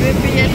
ไม่เปลี่ยน